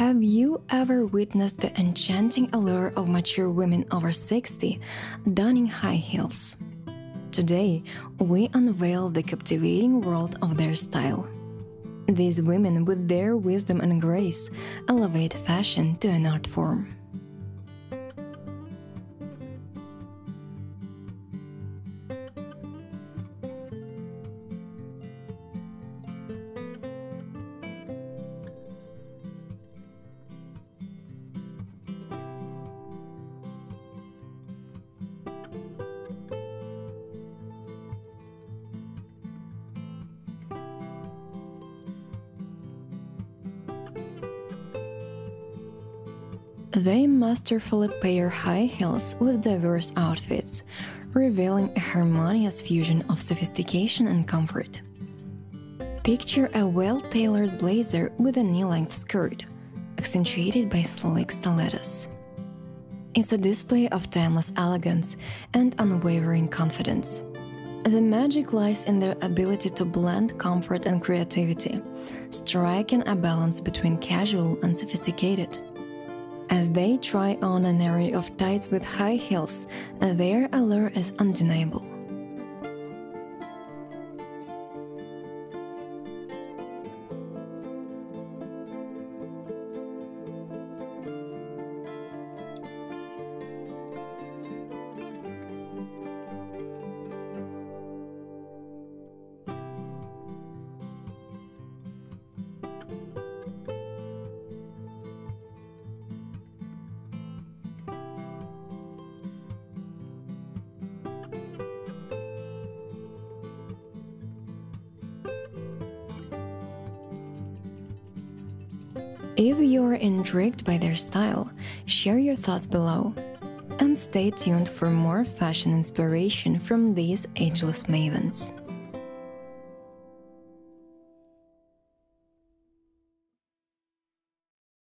Have you ever witnessed the enchanting allure of mature women over 60 donning high heels? Today, we unveil the captivating world of their style. These women, with their wisdom and grace, elevate fashion to an art form. They masterfully pair high heels with diverse outfits, revealing a harmonious fusion of sophistication and comfort. Picture a well tailored blazer with a knee length skirt, accentuated by sleek stilettos. It's a display of timeless elegance and unwavering confidence. The magic lies in their ability to blend comfort and creativity, striking a balance between casual and sophisticated. As they try on an array of tights with high heels, their allure is undeniable. If you're intrigued by their style, share your thoughts below. And stay tuned for more fashion inspiration from these ageless mavens.